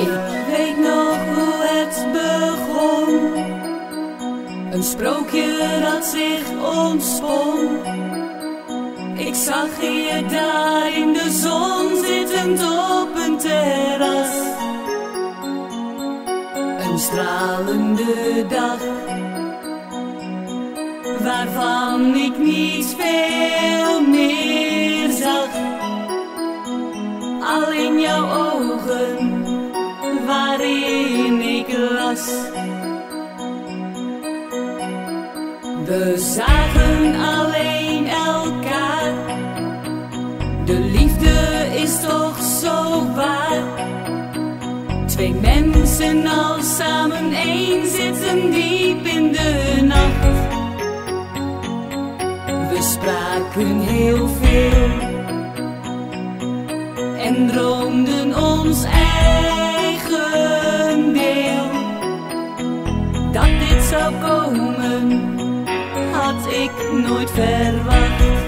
Ik weet nog hoe het begon. Een sprookje dat zich ontspon. Ik zag je daar in de zon zittend op een terras. Een stralende dag, waarvan ik niet veel meer zag. Alleen jouw ogen waarin ik las. We zagen alleen elkaar. De liefde is toch zo waar. Twee mensen al samen één zitten diep in de nacht. We spraken heel veel en droomden ons eigen zou komen had ik nooit verwacht.